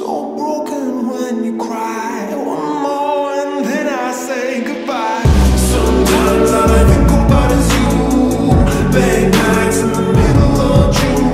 so broken when you cry. One more and then I say goodbye. Sometimes all I think about is you, baby.